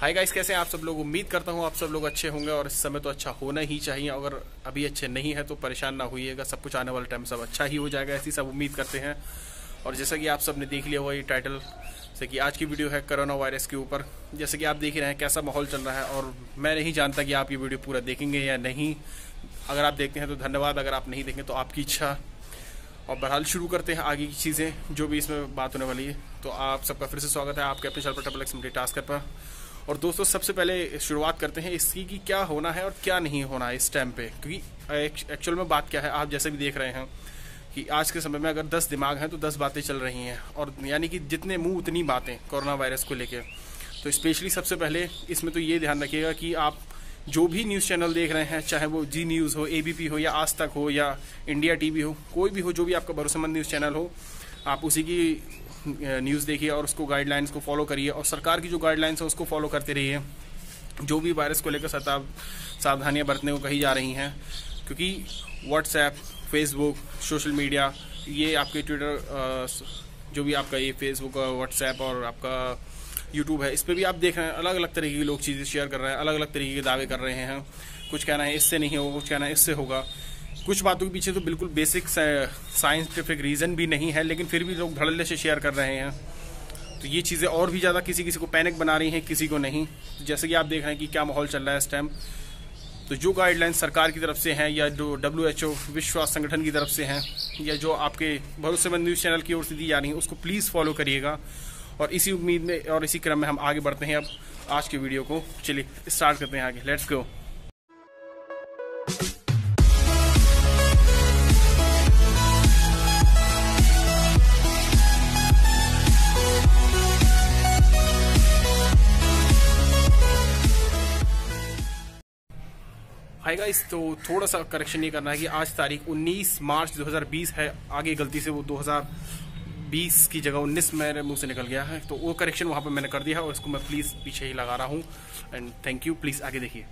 Hi guys कैसे हैं आप सब लोग? उम्मीद करता हूँ आप सब लोग अच्छे होंगे और इस समय तो अच्छा होना ही चाहिए। अगर अभी अच्छे नहीं है तो परेशान ना होइएगा, सब कुछ आने वाले टाइम सब अच्छा ही हो जाएगा, ऐसी सब उम्मीद करते हैं। और जैसा कि आप सबने देख लिया हुआ ये टाइटल से कि आज की वीडियो है करोना वायरस के ऊपर। जैसे कि आप देख रहे हैं कैसा माहौल चल रहा है और मैं नहीं जानता कि आप ये वीडियो पूरा देखेंगे या नहीं। अगर आप देखते हैं तो धन्यवाद, अगर आप नहीं देखें तो आपकी इच्छा। और बहरहाल शुरू करते हैं आगे की चीज़ें, जो भी इसमें बात होने वाली है। तो आप सबका फिर से स्वागत है आपके अपने चैनल पर टपल एक्स टास्कर पर। और दोस्तों, सबसे पहले शुरुआत करते हैं इसकी कि क्या होना है और क्या नहीं होना है इस टाइम पे। क्योंकि एक्चुअल में बात क्या है, आप जैसे भी देख रहे हैं कि आज के समय में अगर 10 दिमाग हैं तो 10 बातें चल रही हैं। और यानी कि जितने मुँह, उतनी बातें कोरोना वायरस को लेकर तो स्पेशली सबसे पहले इसमें तो ये ध्यान रखिएगा कि आप जो भी न्यूज़ चैनल देख रहे हैं, चाहे वो जी न्यूज़ हो एबीपी हो, या आज तक हो, या इंडिया टीवी हो, कोई भी हो, जो भी आपका भरोसेमंद न्यूज़ चैनल हो आप उसी की न्यूज़ देखिए और उसको गाइडलाइंस को फॉलो करिए और सरकार की जो गाइडलाइंस है उसको फॉलो करते रहिए। जो भी वायरस को लेकर सावधानियाँ बरतने को कही जा रही हैं, क्योंकि व्हाट्सएप फेसबुक सोशल मीडिया ये आपके ट्विटर जो भी आपका ये फेसबुक व्हाट्सएप और आपका यूट्यूब है, इस पर भी आप देख रहे हैं अलग अलग तरीके की लोग चीज़ें शेयर कर रहे हैं अलग अलग तरीके के दावे कर रहे हैं। कुछ कहना है इससे नहीं होगा कुछ कहना है इससे होगा। कुछ बातों के पीछे तो बिल्कुल बेसिक साइंटिफिक रीज़न भी नहीं है, लेकिन फिर भी लोग धड़ल्ले से शेयर कर रहे हैं। तो ये चीज़ें और भी ज़्यादा किसी किसी को पैनिक बना रही हैं, किसी को नहीं। तो जैसे कि आप देख रहे हैं कि क्या माहौल चल रहा है इस टाइम तो जो गाइडलाइन सरकार की तरफ़ से हैं, या जो डब्ल्यू एच ओ विश्व स्वास्थ्य संगठन की तरफ़ से हैं, या जो आपके भरोसेमंद न्यूज़ चैनल की ओर से दी जा रही है, उसको प्लीज़ फॉलो करिएगा। और इसी उम्मीद में और इसी क्रम में हम आगे बढ़ते हैं अब आज की वीडियो को। चलिए स्टार्ट करते हैं आगे। लेट्स गो हाय गाइस तो थोड़ा सा करेक्शन ये करना है कि आज तारीख 19 मार्च 2020 है। आगे गलती से वो 2020 की जगह 19 मेरे मुँह से निकल गया है। तो वो करेक्शन वहाँ पर मैंने कर दिया और इसको मैं प्लीज़ पीछे ही लगा रहा हूँ। एंड थैंक यू प्लीज़ आगे देखिए।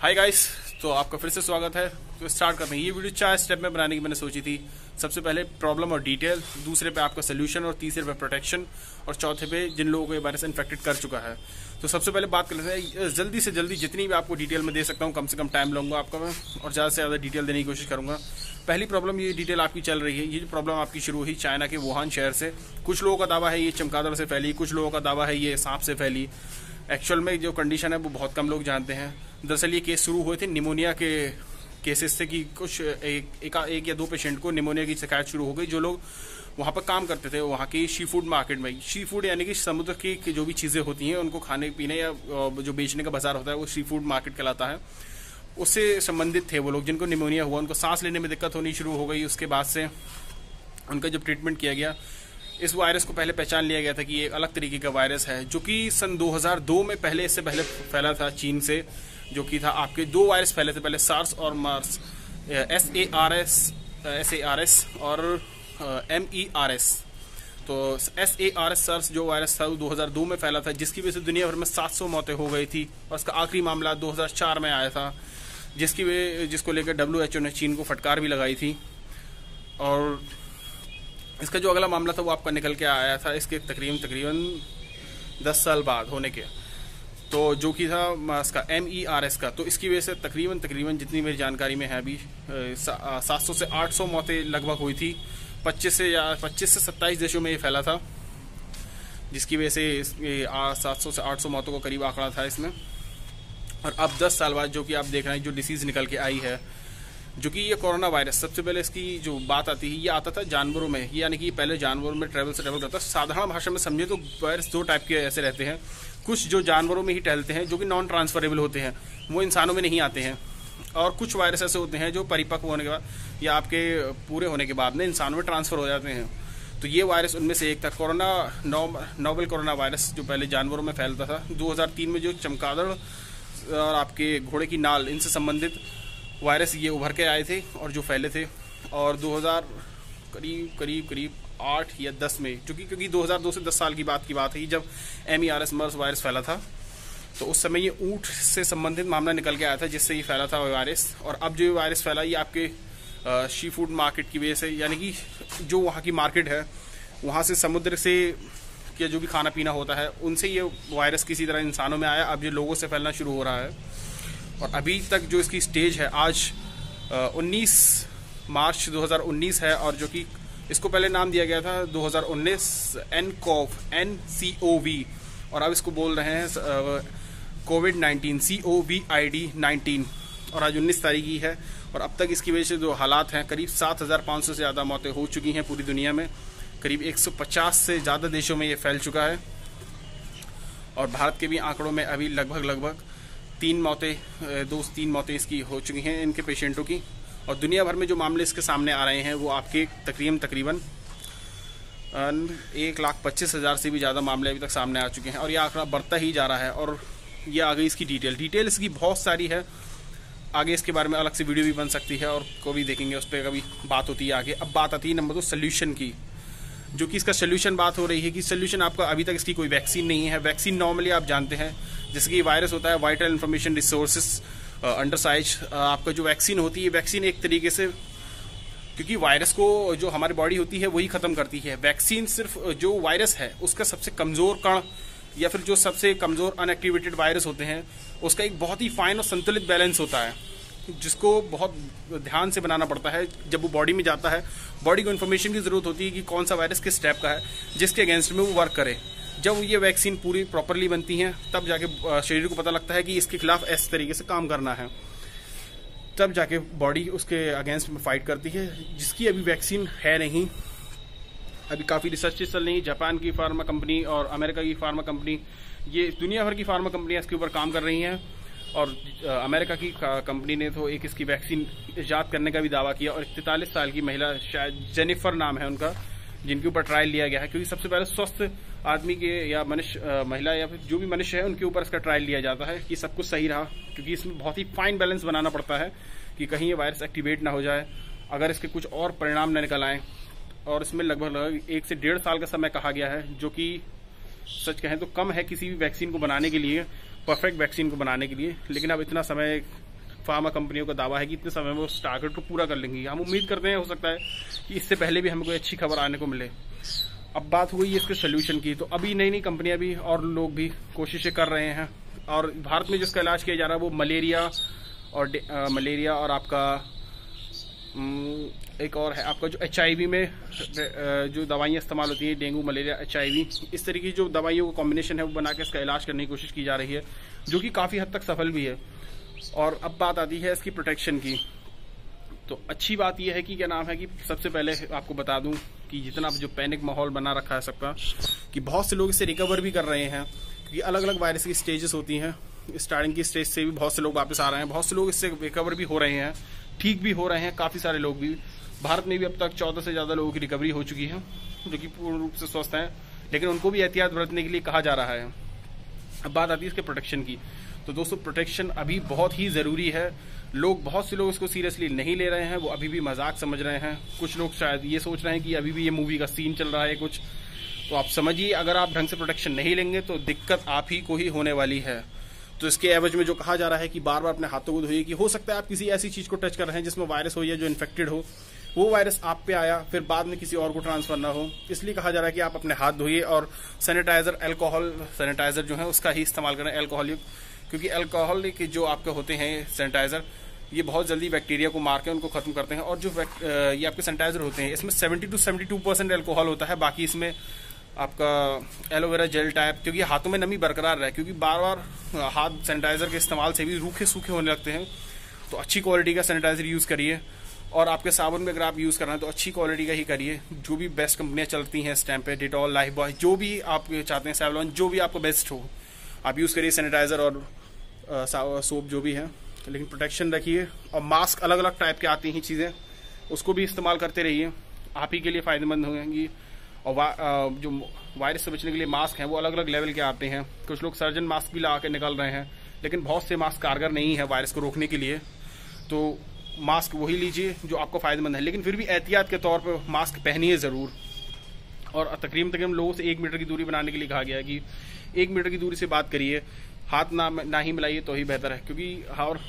हाय गाइस तो आपका फिर से स्वागत है। तो स्टार्ट करते हैं। ये वीडियो चार स्टेप में बनाने की मैंने सोची थी। सबसे पहले प्रॉब्लम और डिटेल, दूसरे पे आपका सोल्यूशन और तीसरे पे प्रोटेक्शन और चौथे पे जिन लोगों को ये वायरस इन्फेक्टेड कर चुका है। तो सबसे पहले बात कर लेते हैं। जल्दी से जल्दी जितनी भी आपको डिटेल में दे सकता हूँ, कम से कम टाइम लूँगा आपका मैं, और ज़्यादा से ज़्यादा डिटेल देने की कोशिश करूँगा। पहली प्रॉब्लम ये डिटेल आपकी चल रही है। ये प्रॉब्लम आपकी शुरू हुई चाइना के वुहान शहर से। कुछ लोगों का दावा है ये चमकादड़ से फैली, कुछ लोगों का दावा है ये सांप से फैली। एक्चुअल में जो कंडीशन है वो बहुत कम लोग जानते हैं। दरअसल ये केस शुरू हुए थे निमोनिया के केसेस से कि कुछ एक, एक एक या दो पेशेंट को निमोनिया की शिकायत शुरू हो गई। जो लोग वहाँ पर काम करते थे वहाँ की शी फ़ूड मार्केट में। शी फ़ूड यानी कि समुद्र की जो भी चीज़ें होती हैं उनको खाने पीने या जो बेचने का बाज़ार होता है वो शी फ़ूड मार्केट कहलाता है। उससे संबंधित थे वो लोग जिनको निमोनिया हुआ। उनको सांस लेने में दिक्कत होनी शुरू हो गई। उसके बाद से उनका जब ट्रीटमेंट किया गया इस वायरस को पहले पहचान लिया गया था कि ये अलग तरीके का वायरस है, जो कि सन 2002 में पहले इससे पहले फैला था चीन से, जो कि था आपके दो वायरस फैले थे, पहले सार्स और MERS. S A R S S A R S और एम ई आर एस। तो S A R S SARS जो वायरस था वो 2002 में फैला था, जिसकी वजह से दुनिया भर में 700 मौतें हो गई थी और उसका आखिरी मामला 2004 में आया था, जिसकी वजह जिसको लेकर डब्ल्यू एच ओ ने चीन को फटकार भी लगाई थी। और इसका जो अगला मामला था वो आपका निकल के आया था इसके तकरीबन तकरीबन दस साल बाद होने के। तो जो कि था इसका एम ई आर एस का। तो इसकी वजह से तकरीबन तकरीबन जितनी मेरी जानकारी में है अभी सात सौ से आठ सौ मौतें लगभग हुई थी। पच्चीस से या, पच्चीस से सत्ताईस देशों में ये फैला था, जिसकी वजह से सात सौ से आठ सौ मौतों का करीब आंकड़ा था इसमें। और अब दस साल बाद जो कि आप देख रहे हैं, जो डिसीज़ निकल के आई है जो कि ये कोरोना वायरस, सबसे पहले इसकी जो बात आती है, ये आता था जानवरों में। यानी कि पहले जानवरों में ट्रेवल से ट्रेवल करता साधारण भाषा में समझे तो वायरस दो टाइप के ऐसे रहते हैं। कुछ जो जानवरों में ही टहलते हैं, जो कि नॉन ट्रांसफरेबल होते हैं, वो इंसानों में नहीं आते हैं। और कुछ वायरस ऐसे होते हैं जो परिपक्व होने के बाद या आपके पूरे होने के बाद में इंसानों में ट्रांसफ़र हो जाते हैं। तो ये वायरस उनमें से एक था। कोरोना नोवल कोरोना वायरस जो पहले जानवरों में फैलता था 2003 में जो चमकादड़ और आपके घोड़े की नाल, इनसे संबंधित वायरस ये उभर के आए थे और जो फैले थे। और 2000 करीब करीब करीब आठ या दस में, क्योंकि क्योंकि 2002 से 10 साल की बात की बात है जब M E R S MERS virus फैला था तो उस समय ये ऊँट से संबंधित मामला निकल के आया था जिससे ये फैला था वायरस। और अब जो ये वायरस फैला, ये आपके शी फ़ूड मार्केट की वजह से, यानी कि जो वहाँ की मार्केट है, वहाँ से समुद्र से या जो भी खाना पीना होता है, उनसे ये वायरस किसी तरह इंसानों में आया। अब ये लोगों से फैलना शुरू हो रहा है। और अभी तक जो इसकी स्टेज है आज 19 मार्च 2019 है और जो कि इसको पहले नाम दिया गया था 2019 N N C O V और अब इसको बोल रहे हैं COVID 19 C O V I D nineteen. और आज 19 तारीख ही है और अब तक इसकी वजह से जो हालात हैं करीब 7,500 से ज़्यादा मौतें हो चुकी हैं पूरी दुनिया में। करीब 150 से ज़्यादा देशों में ये फैल चुका है। और भारत के भी आंकड़ों में अभी लगभग लगभग तीन मौतें दो तीन मौतें इसकी हो चुकी हैं इनके पेशेंटों की। और दुनिया भर में जो मामले इसके सामने आ रहे हैं, वो आपके तकरीबन तकरीबन एक लाख पच्चीस हज़ार से भी ज़्यादा मामले अभी तक सामने आ चुके हैं। और ये आंकड़ा बढ़ता ही जा रहा है और ये आ गई इसकी डिटेल डिटेल इसकी बहुत सारी है। आगे इसके बारे में अलग से वीडियो भी बन सकती है और को भी देखेंगे, उस पर कभी बात होती है आगे। अब बात आती है नंबर दो, सोल्यूशन की, जो कि इसका सोल्यूशन बात हो रही है कि सोल्यूशन आपका अभी तक इसकी कोई वैक्सीन नहीं है। वैक्सीन नॉर्मली आप जानते हैं जैसे कि वायरस होता है vital information resources under size आपका जो वैक्सीन होती है वैक्सीन एक तरीके से, क्योंकि वायरस को जो हमारी बॉडी होती है, वही खत्म करती है। वैक्सीन सिर्फ़ जो वायरस है, उसका सबसे कमज़ोर कण, या फिर जो सबसे कमज़ोर अनएक्टिवेटेड वायरस होते हैं, उसका एक बहुत ही फाइन और संतुलित बैलेंस होता है, जिसको बहुत ध्यान से बनाना पड़ता है। जब वो बॉडी में जाता है बॉडी को इन्फॉर्मेशन की ज़रूरत होती है कि कौन सा वायरस किस टाइप का है, जिसके अगेंस्ट में वो वर्क करे। जब ये वैक्सीन पूरी प्रॉपरली बनती हैं, तब जाके शरीर को पता लगता है कि इसके खिलाफ इस तरीके से काम करना है। तब जाके बॉडी उसके अगेंस्ट में फाइट करती है, जिसकी अभी वैक्सीन है नहीं। अभी काफ़ी रिसर्च चल रही है, जापान की फार्मा कंपनी और अमेरिका की फार्मा कंपनी, ये दुनिया भर की फार्मा कंपनियाँ इसके ऊपर काम कर रही हैं। और अमेरिका की कंपनी ने तो एक इसकी वैक्सीन ईजाद करने का भी दावा किया, और इकतालीस साल की महिला, शायद जेनिफर नाम है उनका, जिनके ऊपर ट्रायल लिया गया है, क्योंकि सबसे पहले स्वस्थ आदमी के या मनुष्य महिला या फिर जो भी मनुष्य है, उनके ऊपर इसका ट्रायल लिया जाता है कि सब कुछ सही रहा, क्योंकि इसमें बहुत ही फाइन बैलेंस बनाना पड़ता है कि कहीं ये वायरस एक्टिवेट ना हो जाए, अगर इसके कुछ और परिणाम न निकल आए। और इसमें लगभग लगभग एक से डेढ़ साल का समय कहा गया है, जो कि सच कहें तो कम है किसी भी वैक्सीन को बनाने के लिए परफेक्ट वैक्सीन को बनाने के लिए। लेकिन अब इतना समय फार्मा कंपनियों का दावा है कि इतने समय में उस टारगेट को पूरा कर लेंगी। हम उम्मीद करते हैं, हो सकता है कि इससे पहले भी हमें कोई अच्छी खबर आने को मिले। अब बात हुई इसके सोल्यूशन की तो अभी नई नई कंपनियाँ भी और लोग भी कोशिशें कर रहे हैं। और भारत में जिसका इलाज किया जा रहा है वो मलेरिया और आ, मलेरिया और आपका एक और है आपका जो एचआईवी में जो दवाइयाँ इस्तेमाल होती हैं डेंगू मलेरिया एचआईवी इस तरीके की जो दवाइयों का कॉम्बिनेशन है वो बना के इसका इलाज करने की कोशिश की जा रही है जो कि काफ़ी हद तक सफल भी है। और अब बात आती है इसकी प्रोटेक्शन की। तो अच्छी बात यह है कि क्या नाम है कि सबसे पहले आपको बता दूँ कि जितना जो पैनिक माहौल बना रखा है सबका, कि बहुत से लोग इसे रिकवर भी कर रहे हैं क्योंकि अलग अलग वायरस की स्टेजेस होती हैं। स्टार्टिंग की स्टेज से भी बहुत से लोग वापस आ रहे हैं, बहुत से लोग इससे रिकवर भी हो रहे हैं, ठीक भी हो रहे हैं, काफ़ी सारे लोग भी। भारत में भी अब तक चौदह से ज़्यादा लोगों की रिकवरी हो चुकी है, जो कि पूर्ण रूप से स्वस्थ हैं, लेकिन उनको भी एहतियात बरतने के लिए कहा जा रहा है। अब बात आती है इसके प्रोटेक्शन की। तो दोस्तों प्रोटेक्शन अभी बहुत ही ज़रूरी है। लोग, बहुत से लोग इसको सीरियसली नहीं ले रहे हैं, वो अभी भी मज़ाक समझ रहे हैं। कुछ लोग शायद ये सोच रहे हैं कि अभी भी ये मूवी का सीन चल रहा है कुछ। तो आप समझिए, अगर आप ढंग से प्रोटेक्शन नहीं लेंगे तो दिक्कत आप ही को ही होने वाली है। तो इसके एवज में जो कहा जा रहा है कि बार बार अपने हाथों को धोइए कि हो सकता है आप किसी ऐसी चीज़ को टच कर रहे हैं जिसमें वायरस हो या जो इन्फेक्टेड हो। वो वायरस आप पे आया, फिर बाद में किसी और को ट्रांसफ़र ना हो। इसलिए कहा जा रहा है कि आप अपने हाथ धोइए और सैनिटाइजर एल्कोहल सैनिटाइजर जो है, उसका ही इस्तेमाल करें एल्कोहल क्योंकि अल्कोहल के जो आपके होते हैं सैनिटाइजर ये बहुत जल्दी बैक्टीरिया को मार के उनको खत्म करते हैं। और जो ये आपके सैनिटाइजर होते हैं, इसमें 70 टू 72 परसेंट एल्कोहल होता है। बाकी इसमें आपका एलोवेरा जेल टाइप क्योंकि हाथों में नमी बरकरार रहे, क्योंकि बार बार हाथ सैनिटाइजर के इस्तेमाल से भी रूखे सूखे होने लगते हैं। तो अच्छी क्वालिटी का सैनिटाइजर यूज़ करिए। और आपके साबुन में अगर आप यूज़ करना है तो अच्छी क्वालिटी का ही करिए। जो भी बेस्ट कंपनियाँ चलती हैं इस टाइम पे डिटॉल लाइफ बॉय जो भी आप चाहते हैं सेवलॉन जो भी आपको बेस्ट हो। आप यूज़ करिए सैनिटाइज़र और सोप जो भी है। लेकिन प्रोटेक्शन रखिए। और मास्क अलग अलग टाइप के आती हैं चीज़ें। उसको भी इस्तेमाल करते रहिए। आप ही के लिए फ़ायदेमंद होंगी। और वा, जो वायरस से बचने के लिए मास्क हैं वो अलग अलग लेवल के आते हैं। कुछ लोग सर्जन मास्क भी लगा के निकल रहे हैं। लेकिन बहुत से मास्क कारगर नहीं है वायरस को रोकने के लिए। तो मास्क वही लीजिए जो आपको फ़ायदेमंद है। लेकिन फिर भी एहतियात के तौर पर मास्क पहनिए ज़रूर। और तकरीबन तकरीबन लोगों से एक मीटर की दूरी बनाने के लिए कहा गया है कि एक मीटर की दूरी से बात करिए, हाथ ना ना ही मिलाइए तो ही बेहतर है। क्योंकि और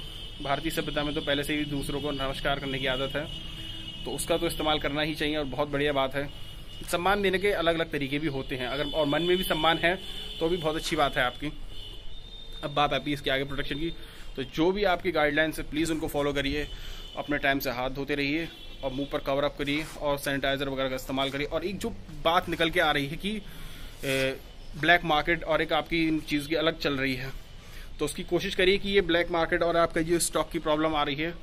भारतीय सभ्यता में तो पहले से ही दूसरों को नमस्कार करने की आदत है तो उसका तो इस्तेमाल करना ही चाहिए और बहुत बढ़िया बात है। सम्मान देने के अलग अलग तरीके भी होते हैं। अगर, और मन में भी सम्मान है तो भी बहुत अच्छी बात है आपकी। अब बात आती है इसके आगे प्रोटेक्शन की। तो जो भी आपकी गाइडलाइंस है प्लीज़ उनको फॉलो करिए। अपने टाइम से हाथ धोते रहिए। और मुँह पर कवर अप करिए और सैनिटाइज़र वगैरह का इस्तेमाल करिए। और एक जो बात निकल के आ रही है कि ब्लैक मार्केट और एक आपकी इन चीज़ की अलग चल रही है। तो उसकी कोशिश करिए कि ये ब्लैक मार्केट और आपका जो स्टॉक की प्रॉब्लम आ रही है।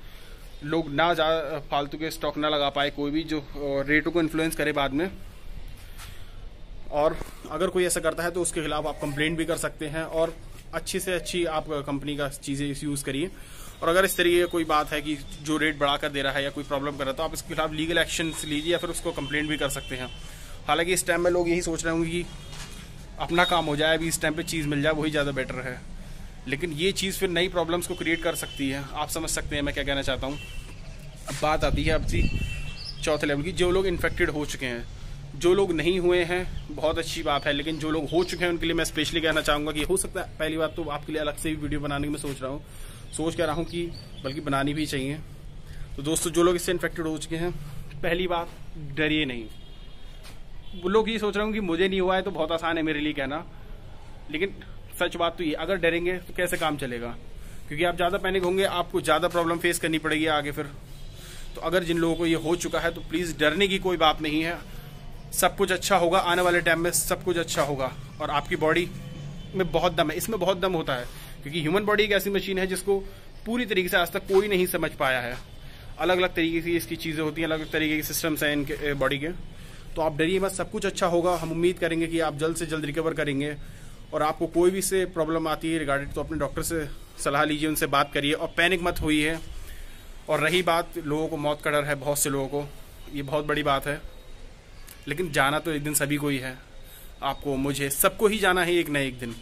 लोग ना जा, फालतू के स्टॉक ना लगा पाए कोई भी जो रेटों को इन्फ्लुएंस करे बाद में। और अगर कोई ऐसा करता है तो उसके खिलाफ आप कंप्लेंट भी कर सकते हैं और अच्छी से अच्छी आप कंपनी का चीज़ें यूज़ करिए। और अगर इस तरीके की कोई बात है कि जो रेट बढ़ाकर दे रहा है या कोई प्रॉब्लम कर रहा है तो आप इसके खिलाफ लीगल एक्शन लीजिए या फिर उसको कंप्लेंट भी कर सकते हैं। हालाँकि इस टाइम में लोग यही सोच रहे होंगे कि अपना काम हो जाए, अभी इस टाइम पे चीज़ मिल जाए, वही ज़्यादा बेटर है। लेकिन ये चीज़ फिर नई प्रॉब्लम्स को क्रिएट कर सकती है। आप समझ सकते हैं मैं क्या कहना चाहता हूँ। अब बात आती है अब चौथे लेवल की, जो लोग इन्फेक्टेड हो चुके हैं। जो लोग नहीं हुए हैं, बहुत अच्छी बात है, लेकिन जो लोग हो चुके हैं, उनके लिए मैं स्पेशली कहना चाहूँगा कि हो सकता है, पहली बात तो आपके लिए अलग से भी वीडियो बनाने की मैं सोच रहा हूँ। सोच कह रहा हूँ कि बल्कि बनानी भी चाहिए। तो दोस्तों, जो लोग इससे इन्फेक्टेड हो चुके हैं, पहली बात, डरिए नहीं। वो लोग ये सोच रहे हूँ कि मुझे नहीं हुआ है तो बहुत आसान है मेरे लिए कहना। लेकिन सच बात तो ये, अगर डरेंगे तो कैसे काम चलेगा? क्योंकि आप ज़्यादा पैनिक होंगे, आपको ज़्यादा प्रॉब्लम फेस करनी पड़ेगी आगे फिर। तो अगर जिन लोगों को ये हो चुका है तो प्लीज़ डरने की कोई बात नहीं है। सब कुछ अच्छा होगा, आने वाले टाइम में सब कुछ अच्छा होगा। और आपकी बॉडी में बहुत दम है, इसमें बहुत दम होता है। क्योंकि ह्यूमन बॉडी एक ऐसी मशीन है जिसको पूरी तरीके से आज तक कोई नहीं समझ पाया है। अलग अलग तरीके की इसकी चीज़ें होती हैं अलग अलग तरीके के सिस्टम्स हैं इनके बॉडी के। तो आप डरिए मत, सब कुछ अच्छा होगा। हम उम्मीद करेंगे कि आप जल्द से जल्द रिकवर करेंगे। और आपको कोई भी से प्रॉब्लम आती है रिगार्डेड तो अपने डॉक्टर से सलाह लीजिए, उनसे बात करिए। और पैनिक मत हुई है और रही बात, लोगों को मौत का डर है, बहुत से लोगों को। ये बहुत बड़ी बात है। लेकिन जाना तो एक दिन सभी को ही है। आपको, मुझे, सबको ही जाना है एक न एक दिन।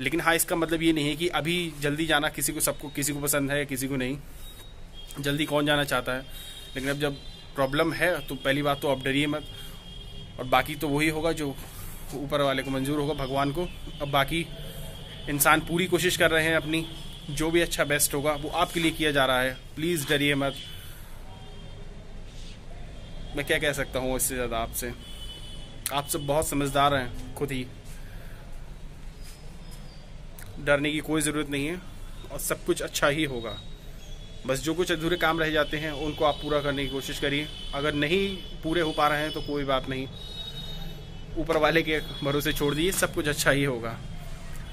लेकिन हाँ इसका मतलब ये नहीं है कि अभी जल्दी जाना किसी को, सबको, किसी को पसंद है, किसी को नहीं। जल्दी कौन जाना चाहता है? लेकिन अब जब प्रॉब्लम है तो पहली बात तो आप डरिए मत। और बाकी तो वही होगा जो ऊपर वाले को मंजूर होगा, भगवान को। अब बाकी इंसान पूरी कोशिश कर रहे हैं अपनी। जो भी अच्छा बेस्ट होगा, वो आपके लिए किया जा रहा है। प्लीज़ डरिए मत। मैं क्या कह सकता हूँ इससे ज़्यादा आपसे? आप सब बहुत समझदार हैं, खुद ही। डरने की कोई ज़रूरत नहीं है और सब कुछ अच्छा ही होगा। बस जो कुछ अधूरे काम रह जाते हैं, उनको आप पूरा करने की कोशिश करिए। अगर नहीं पूरे हो पा रहे हैं तो कोई बात नहीं। ऊपर वाले के भरोसे छोड़ दिए सब कुछ अच्छा ही होगा।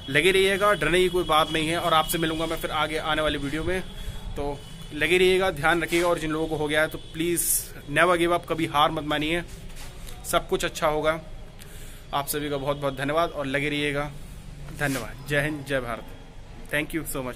लगे रहिएगा, डरने की कोई बात नहीं है। और आपसे मिलूँगा मैं फिर आगे आने वाली वीडियो में। तो लगे रहिएगा, ध्यान रखिएगा। और जिन लोगों को हो गया है तो प्लीज़ नेवर गिव अप कभी हार मत मानिए। सब कुछ अच्छा होगा। आप सभी का बहुत बहुत धन्यवाद। और लगे रहिएगा। धन्यवाद। जय हिंद जय Bharat. Thank you so much